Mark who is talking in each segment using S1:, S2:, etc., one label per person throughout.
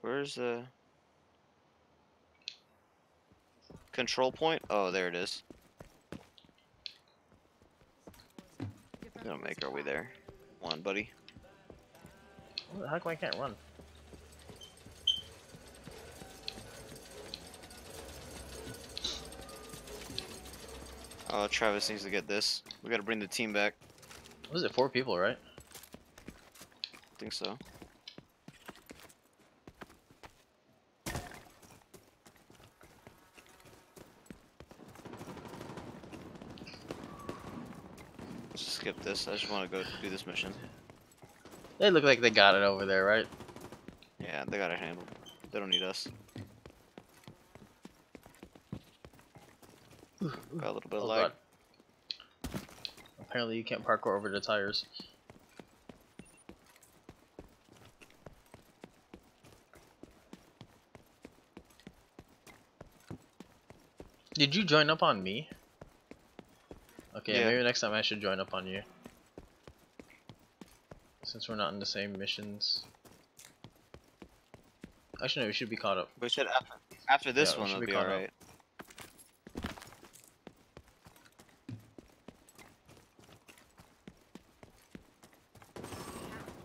S1: Where's the control point? Oh, there it is. We're gonna make our way there. Come on, buddy.
S2: How come I can't run?
S1: Oh, Travis needs to get this. We gotta bring the team back.
S2: Was it four people, right?
S1: I think so. Let's skip this. I just want to go do this mission.
S2: They look like they got it over there, right?
S1: Yeah, they got it handled. They don't need us. Got a little bit of
S2: Oh,
S1: lag.
S2: God. Apparently you can't parkour over the tires. Did you join up on me? Okay,
S1: Yeah.
S2: maybe next time I should join up on you. Since we're not in the same missions. Actually, no, we should be caught up.
S1: We should after, after this
S2: Yeah, we
S1: one,
S2: should be
S1: be
S2: caught up.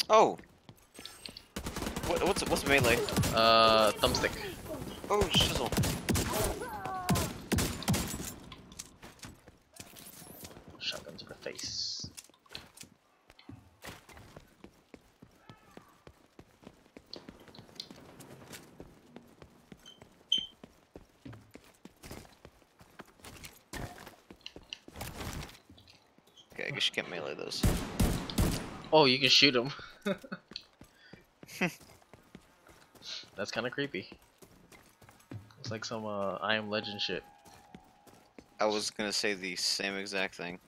S1: Oh! What, what's what's melee?
S2: Uh, thumbstick.
S1: Oh, shizzle.
S2: Shotgun to the face.
S1: Okay, I guess you can't melee those.
S2: Oh, you can shoot them. That's kind of creepy. It's like some uh, I Am Legend shit.
S1: I was gonna say the same exact thing.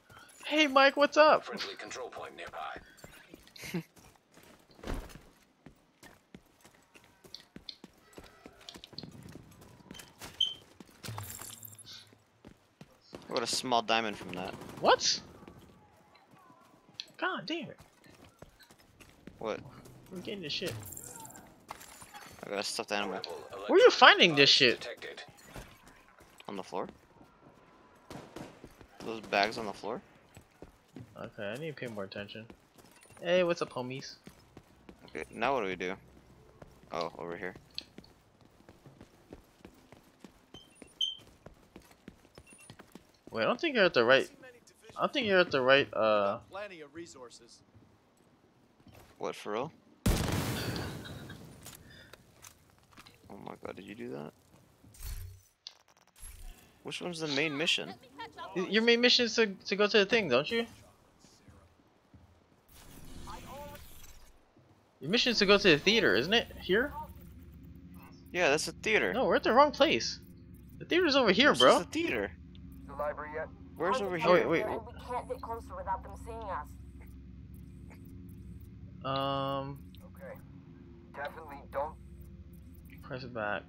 S2: Hey, Mike, what's up?
S3: Friendly control point nearby.
S1: what a small diamond from that.
S2: What? God damn it!
S1: What?
S2: We're getting this shit.
S1: I got a stuffed animal
S3: Rebel
S2: Where you finding this shit?
S3: Detected.
S1: on the floor. Those bags on the floor.
S2: Okay, I need to pay more attention. Hey, what's up, homies?
S1: Okay, now what do we do? Oh, over here.
S2: Wait, I don't think you're at the right. I don't think you're at the right. Uh,
S4: plenty of resources.
S1: What for real? Oh my god, did you do that? Which one's the main mission?
S2: your main mission is to to go to the thing, don't you? Your mission is to go to the theater, isn't it? Here?
S1: Yeah, that's the theater.
S2: No, we're at the wrong place. The theater's over here,
S1: Where's
S2: bro.
S1: the theater?
S3: The library yet?
S1: Where's over
S2: Oh,
S1: here?
S2: wait, wait.
S5: We can't get closer without them seeing us.
S2: Um,
S3: Okay. Definitely don't.
S2: press it back.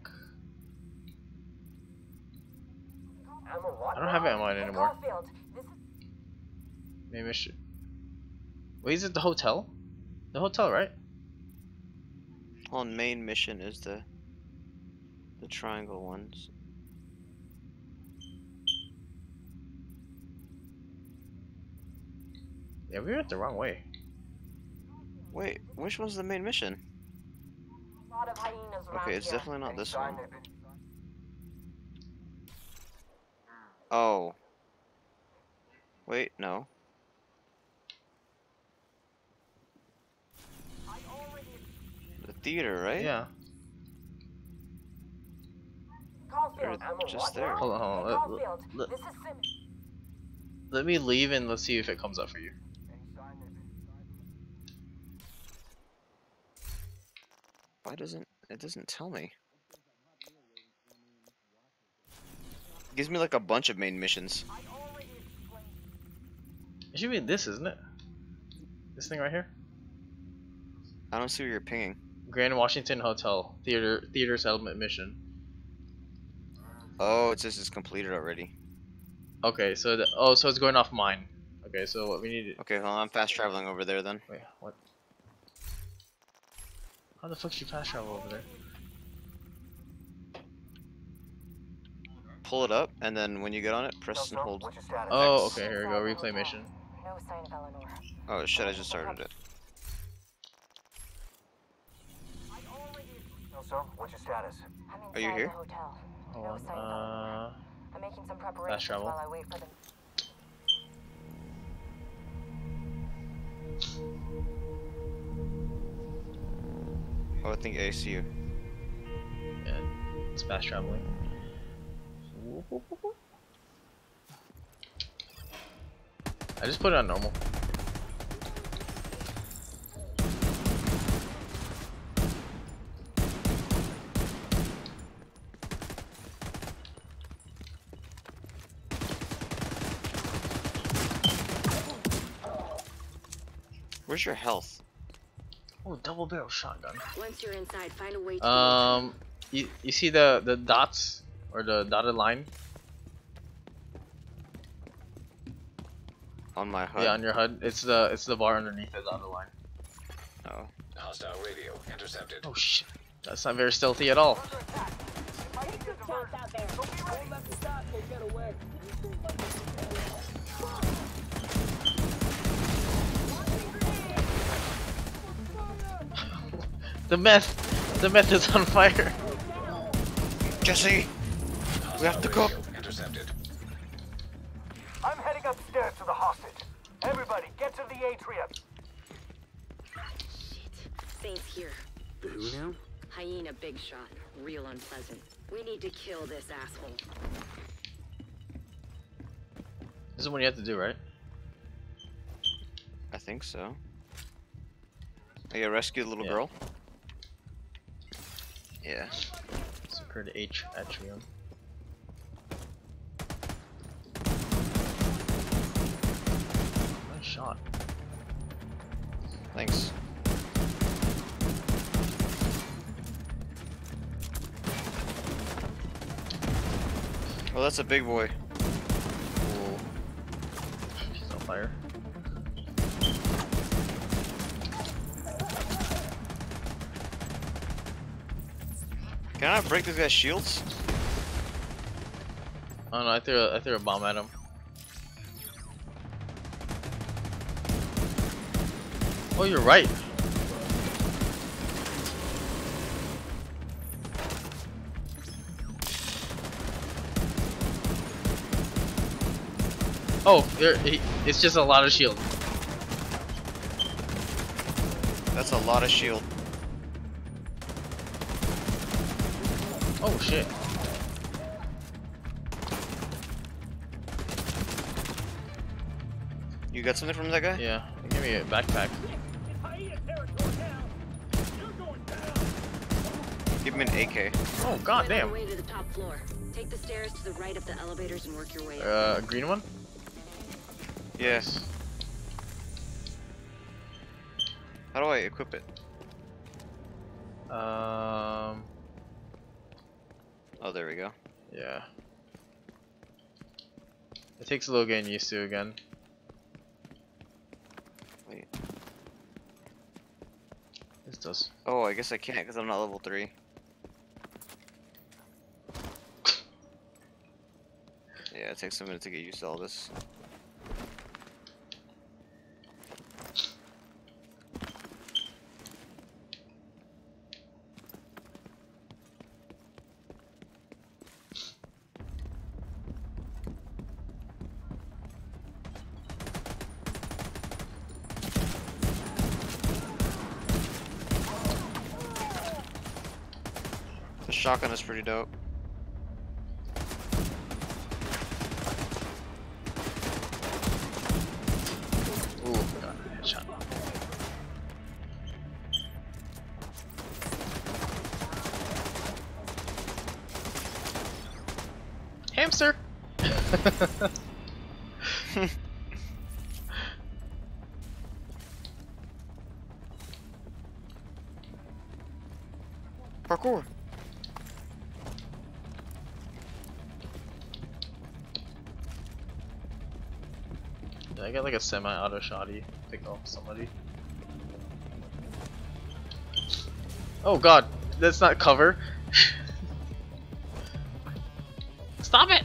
S2: I don't have ammo
S5: Hey,
S2: anymore.
S5: Caulfield, this is
S2: Maybe I should. Wait, is it the hotel? The hotel, right?
S1: On main mission is the the triangle ones.
S2: Yeah, we went the wrong way.
S1: Wait, which one's the main mission?
S5: a lot of hyenas around
S1: Okay, it's definitely not this one. Oh. Wait, no. The theater, right?
S2: Yeah.
S1: Or just there.
S2: Hold on, hold on. Let, let-
S5: Sim.
S2: let me leave and let's see if it comes up for you.
S1: Why doesn't it doesn't tell me? It gives me like a bunch of main missions.
S2: It should be this, isn't it? This thing right here.
S1: I don't see where you're pinging.
S2: Grand Washington Hotel Theater Theater Settlement Mission.
S1: Oh, it says it's completed already.
S2: Okay, so the, oh, so it's going off mine. Okay, so what we need to
S1: Okay, well I'm fast traveling over there then.
S2: wait what? How the fuck did you fast travel over there?
S1: Pull it up, and then when you get on it, press and hold.
S2: Oh, okay, here we go. Replay mission.
S1: Oh shit, I just started it.
S3: What's your status?
S1: Are you here?
S2: Hold on, uh...
S5: I'm making some preparations
S2: travel.
S5: while I wait for them.
S1: I think ACU.
S2: yeah, it's fast traveling. I just put it on normal.
S1: Where's your health?
S2: Oh, double barrel shotgun.
S4: Once you're inside, find a way to.
S2: Um, you, you see the the dots or the dotted line?
S1: On my HUD.
S2: Yeah, on your HUD. It's the it's the bar underneath the dotted line.
S1: Oh.
S6: Hostile radio intercepted.
S2: Oh shit, that's not very stealthy at all. The meth, the meth is on fire.
S1: Jesse, we have to go.
S6: Intercepted.
S3: I'm heading upstairs to the hostage. Everybody, get to the atrium. Shit.
S4: Saints here.
S7: Who now?
S4: Hyena big shot. Real unpleasant. We need to kill this asshole.
S2: This is what you have to do, right?
S1: I think so. Oh, yeah, rescue the little
S2: Yeah.
S1: girl. Yeah.
S2: Secure the H atrium. Nice shot.
S1: Thanks. Well, that's a big boy.
S2: Cool. She's on fire.
S1: Can I break this guy's shields?
S2: Oh no, I threw a, I threw a bomb at him. Oh, you're right. Oh, there, it's just a lot of shield.
S1: That's a lot of shield.
S2: Shit.
S1: You got something from that guy?
S2: Yeah, give me a backpack.
S1: Give him an AK.
S2: Oh god damn.
S4: way to the top floor. Take the stairs to the right of the elevators and work your way up.
S2: Uh, green one?
S1: Yes. How do I equip it?
S2: Um,
S1: Oh, there we go.
S2: yeah. It takes a little getting used to again.
S1: Wait.
S2: This does.
S1: Oh, I guess I can't because I'm not level 3. Yeah, it takes a minute to get used to all this. The shotgun is pretty dope.
S2: Ooh, got a headshot. Hamster!
S1: Parkour!
S2: I get like a semi-auto shotty pick off somebody? Oh god, that's not cover. Stop it!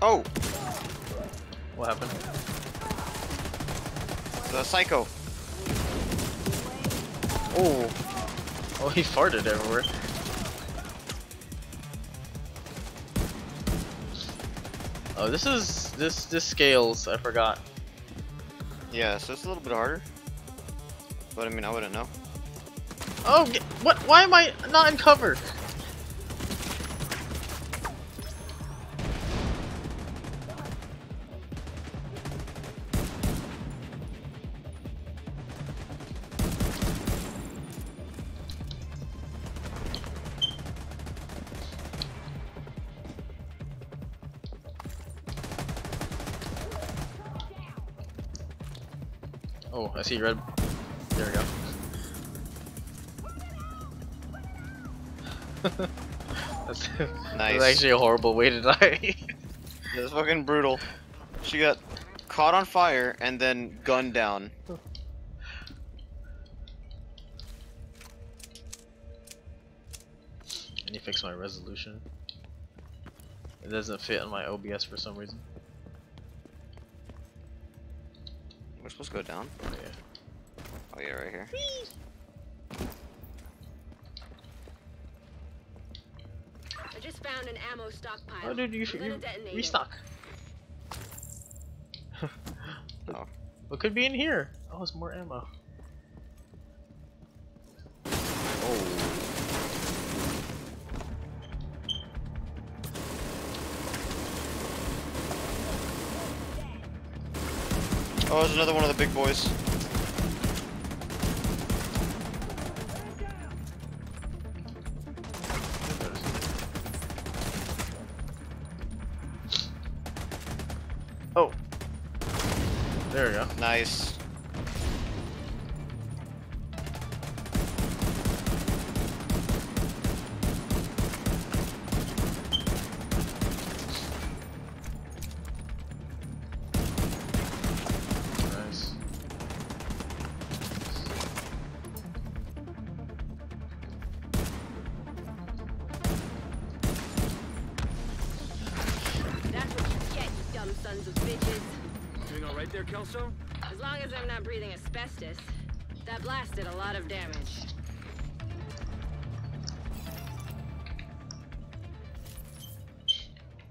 S1: Oh,
S2: What happened?
S1: The psycho.
S2: Oh. Oh, he farted everywhere. Oh, this is this this scales. I forgot.
S1: Yeah, so it's a little bit harder. But I mean, I wouldn't know.
S2: Oh, what? Why am I not in cover? Oh, I see red. There we go. that's,
S1: Nice.
S2: that's actually a horrible way to die.
S1: that's fucking brutal. She got caught on fire and then gunned down.
S2: I need to fix my resolution. It doesn't fit on my OBS for some reason.
S1: Supposed to go down.
S2: Oh yeah.
S1: Oh yeah, right here.
S4: I just found an ammo stockpile.
S2: Oh dude, you,
S4: I'm
S2: you
S4: detonate
S2: restock.
S1: Oh.
S2: What could be in here? Oh, it's more ammo.
S1: Oh, there's another one of the big boys.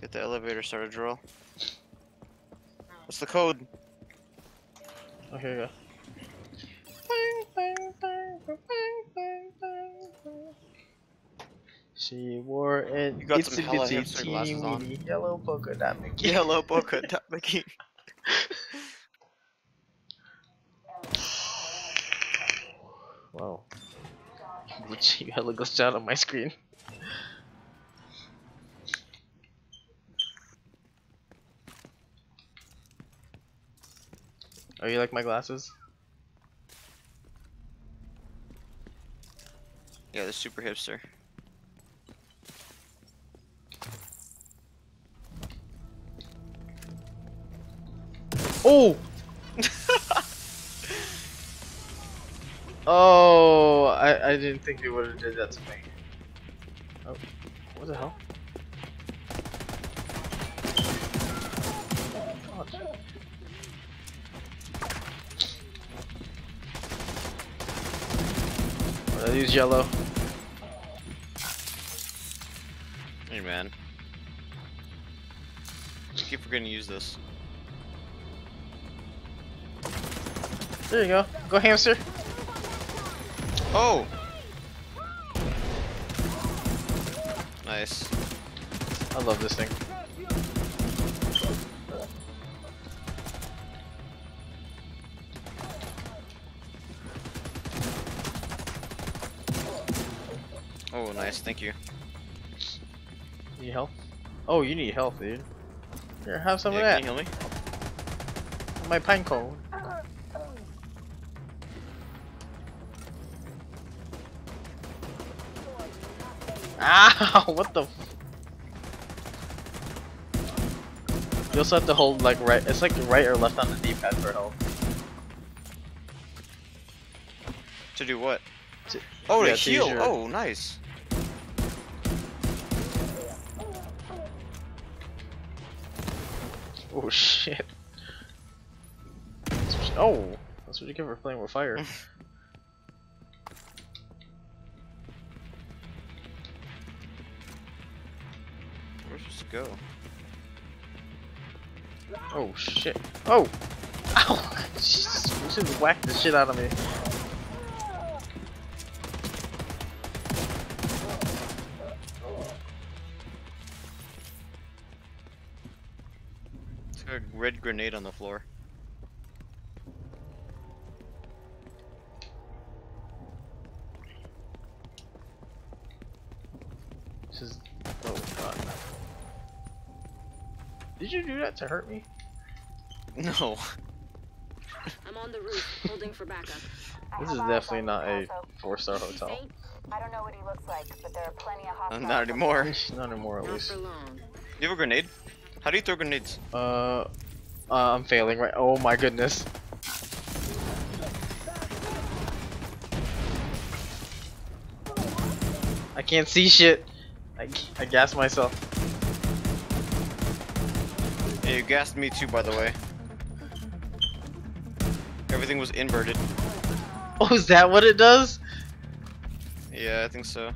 S4: Get
S1: the elevator started, Joel. What's the code?
S2: Oh, here we go. She wore an
S1: You got some hella hipster glasses on.
S2: yellow polka dot Mickey.
S1: Yellow polka dot Mickey.
S2: Wow. Gucci hella goes down on my screen. Oh, you like my glasses?
S1: Yeah, the super hipster.
S2: Oh! oh, I, I didn't think it would have did that to me. Oh, what the hell? Oh, Uh, I use yellow.
S1: Hey man. I keep forgetting to use this.
S2: There you go. Go hamster.
S1: Oh! Nice.
S2: I love this thing.
S1: Nice. Thank you.
S2: Need help? Oh, you need help, dude. Here, have some
S1: yeah,
S2: of that.
S1: can you heal me?
S2: My pine cone. Ow! Ah, what the? F You also have to hold like right. It's like right or left on the D-pad for help.
S1: To do what?
S2: To-
S1: oh,
S2: yeah,
S1: to heal. Oh, nice.
S2: Oh shit. That's what you- oh, that's what you get for playing with fire.
S1: Where's this go?
S2: Oh shit. Oh! Ow! Jesus, you just whacked the shit out of me.
S1: There's a red grenade on the floor.
S2: This is. Oh god. Did you do that to hurt me?
S1: No.
S4: I'm on the roof, holding for backup.
S2: This is definitely not a four star hotel.
S5: I don't know what he looks like, but there are plenty of hostiles.
S1: not anymore.
S2: Not anymore at least.
S4: for long.
S1: You have a grenade? How do you throw grenades?
S2: Uh, uh, I'm failing right. Oh my goodness. I can't see shit. I, I gas myself.
S1: Yeah, you gassed me too, by the way. Everything was inverted.
S2: Oh, is that what it does?
S1: Yeah, I think so.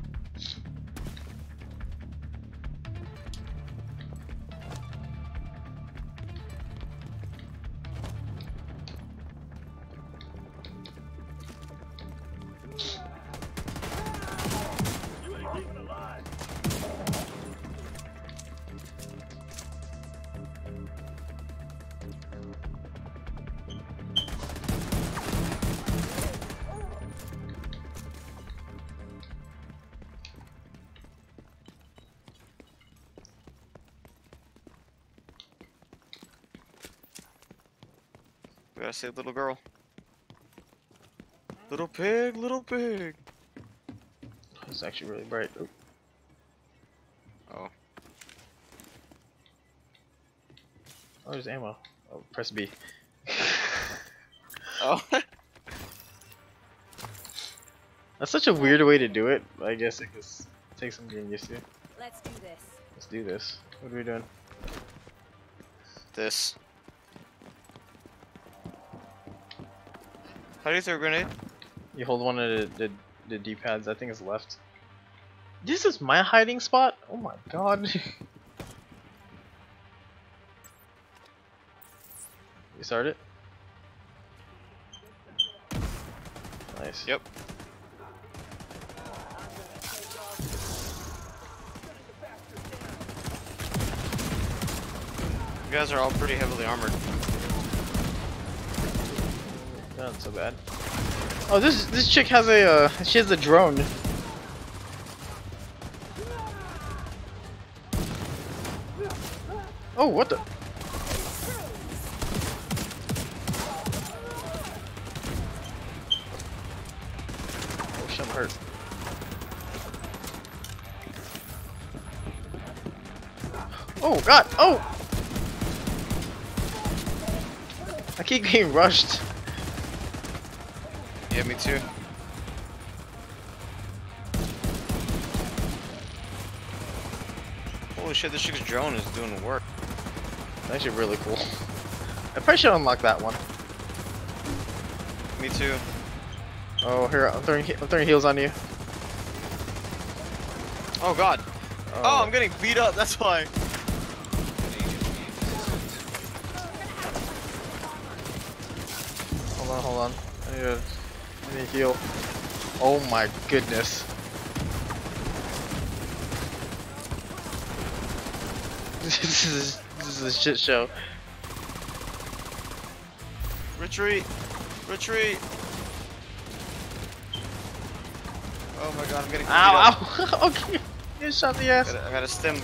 S1: We little girl. Little pig, little pig.
S2: It's actually really bright. Oop.
S1: Oh.
S2: Oh, there's ammo. Oh, press B.
S1: Oh.
S2: That's such a weird way to do it. I guess it just takes some getting used to.
S5: Let's do this.
S2: Let's do this. What are we doing?
S1: this. How do you throw a grenade?
S2: You hold one of the, the, the D-pads, I think it's left. This is my hiding spot? Oh my god. you start it? Nice.
S1: Yep. You guys are all pretty heavily armored.
S2: Not so bad. Oh, this this chick has a uh, she has a drone. Oh, what the? Oh, shit, I'm hurt. Oh God! Oh! I keep getting rushed.
S1: Yeah, me too. Holy shit, this chick's drone is doing work.
S2: That's actually really cool. I probably should unlock that one.
S1: Me too.
S2: Oh, here I'm throwing I'm throwing heals on you.
S1: Oh god. Oh, oh I'm getting beat up, that's why.
S2: Hold on, hold on. I need to, I need to heal. Oh my goodness. this is this is a shit show.
S1: Retreat! Retreat! Oh my god, I'm getting.
S2: Ow! Ow! okay, you shot the ass.
S1: I got a stem.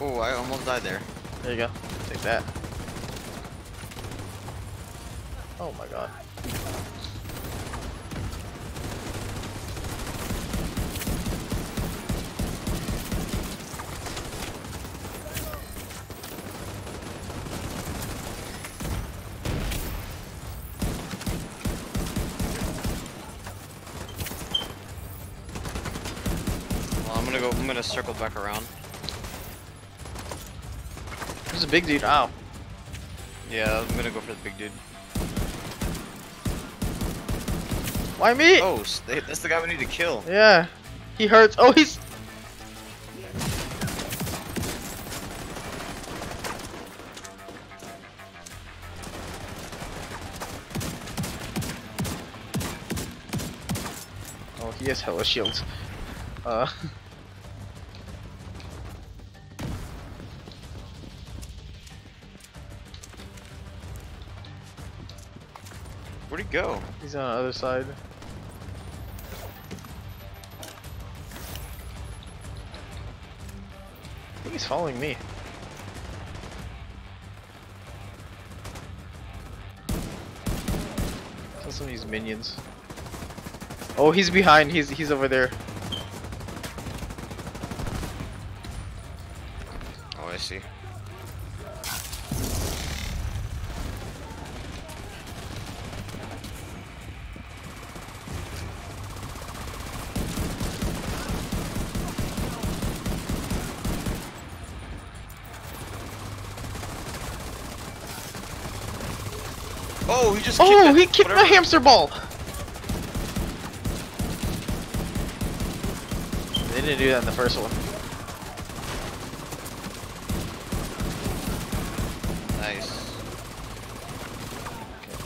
S1: Oh, I almost died there.
S2: There you go. Take that. Oh my god.
S1: gonna go. I'm gonna circle back around.
S2: There's a big dude. Ow.
S1: Yeah, I'm gonna go for the big dude.
S2: Why me?
S1: Oh, that's the guy we need to kill.
S2: Yeah. He hurts. Oh, he's. Oh, he has hella shields. Uh.
S1: Where'd he go?
S2: He's on the other side. I think he's following me. Kill some of these minions. Oh, he's behind. He's he's over there.
S1: Oh, I see. Oh, he just oh, kicked
S2: Oh,
S1: it.
S2: he kicked my
S1: Whatever.
S2: hamster ball. They didn't do that in the first one.
S1: Nice.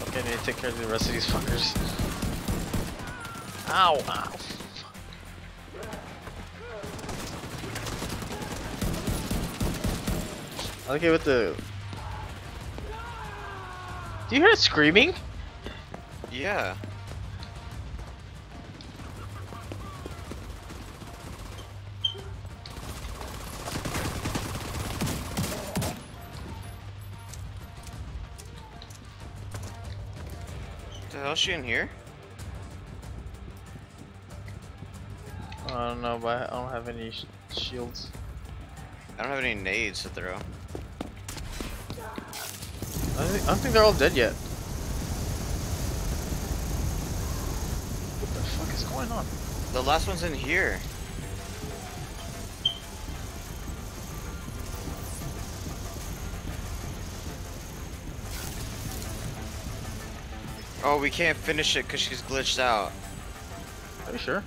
S2: Okay, I need to take care of the rest of these fuckers. Ow, ow. I like it with the. Do you hear it screaming?
S1: Yeah. The hell is she in here?
S2: I don't know, but I don't have any sh shields.
S1: I don't have any nades to throw.
S2: I don't, think, I don't think they're all dead yet. What the fuck is going on?
S1: The last one's in here. Oh, we can't finish it because she's glitched out.
S2: Are you sure?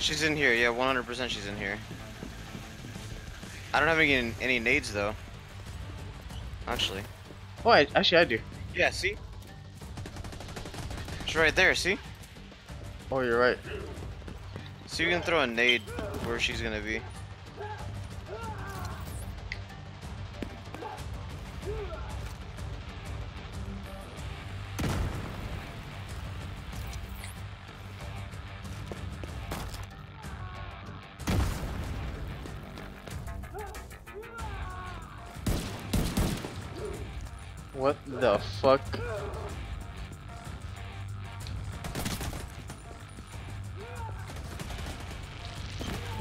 S1: She's in here, yeah, 100% she's in here. I don't have any, any nades though. Actually.
S2: Oh, I, actually I do.
S1: Yeah, see? She's right there, see?
S2: Oh, you're right.
S1: So you can throw a nade where she's gonna be.
S2: Fuck?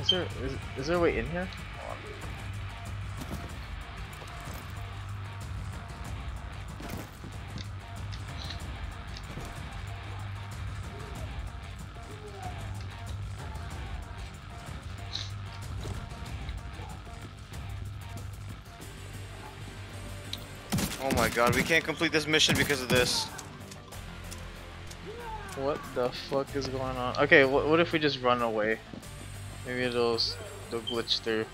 S2: Is there is, is there a way in here?
S1: God, we can't complete this mission because of this.
S2: What the fuck is going on? Okay, wh what if we just run away? Maybe it'll it'll glitch through.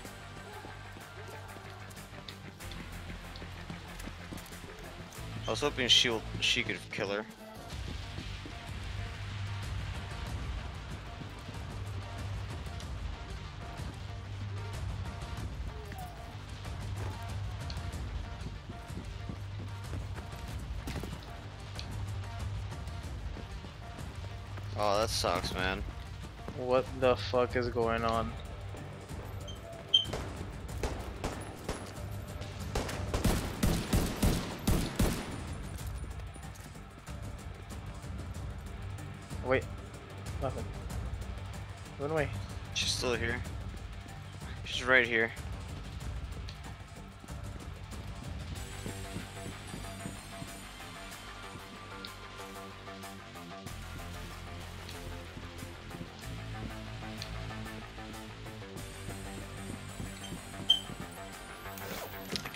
S1: I was hoping she she could kill her. That sucks, man.
S2: What the fuck is going on? Wait, nothing. Run away.
S1: She's still here. She's right here.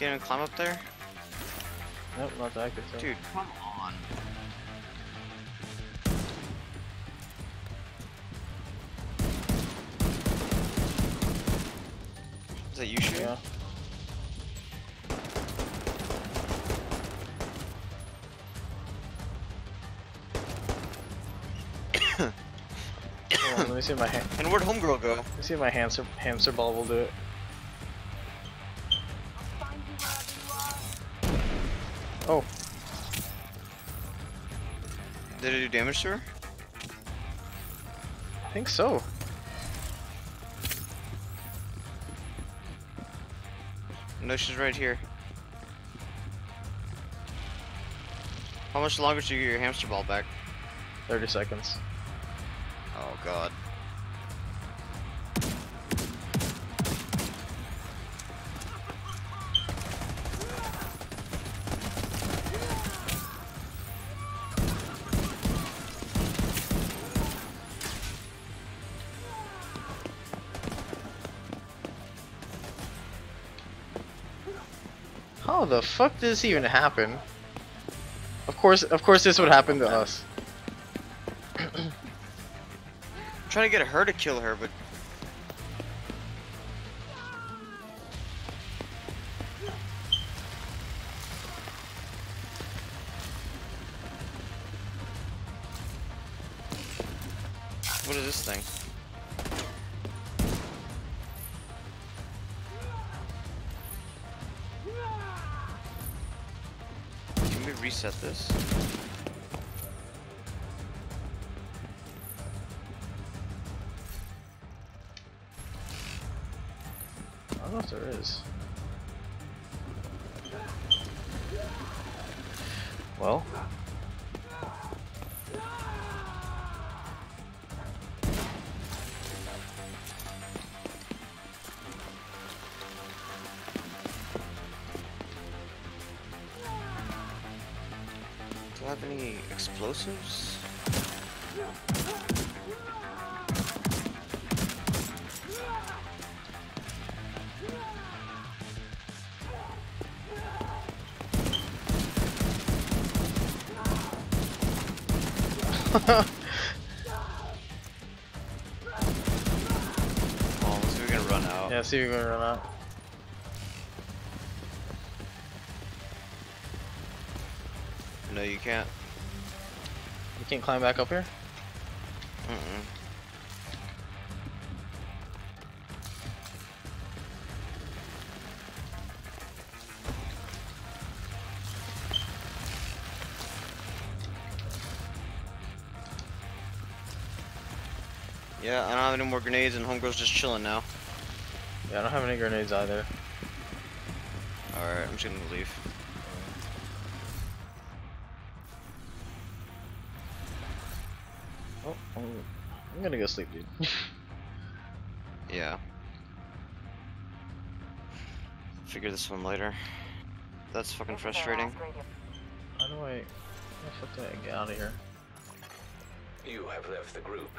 S1: Can't even climb up there?
S2: Nope, not that I could tell.
S1: Dude, come on. Is that you shooting?
S2: Yeah. Hold on, let me see my ha-
S1: And where'd homegirl go?
S2: let me see if my hamster hamster ball will do it.
S1: Damage to her?
S2: I think so.
S1: No, she's right here. How much longer till you get your hamster ball back?
S2: 30 seconds.
S1: Oh god.
S2: The fuck did this even happen? Of course, of course, this would happen to us.
S1: I'm trying to get her to kill her, but What is this thing? Reset this?
S2: I don't know if there is.
S1: Explosives? Oh, let's see if we can run out.
S2: yeah, see if we're gonna run out.
S1: No, you can't.
S2: You can't climb back up here?
S1: Mm-mm. Yeah, I don't have any more grenades and homegirl's just chilling now.
S2: Yeah, I don't have any grenades either.
S1: Alright, I'm just gonna leave.
S2: Gonna go sleep, dude.
S1: Yeah. Figure this one later. That's fucking frustrating.
S2: How do I? How the fuck do I get out of here?
S6: You have left the group.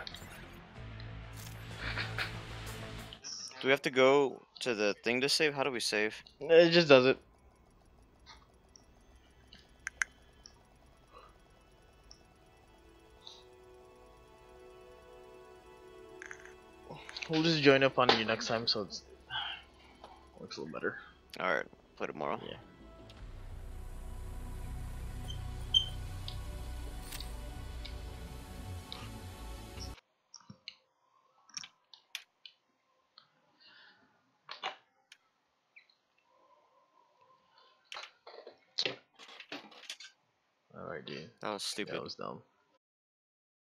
S1: Do we have to go to the thing to save? How do we save?
S2: It just does it. We'll just join up on you next time, so it's works a little better.
S1: Alright, play tomorrow.
S2: Yeah. Alright, dude.
S1: That was stupid.
S2: That was dumb.